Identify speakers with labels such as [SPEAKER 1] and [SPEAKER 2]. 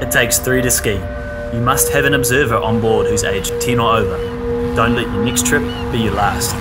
[SPEAKER 1] It takes three to ski. You must have an observer on board who's aged 10 or over. Don't let your next trip be your last.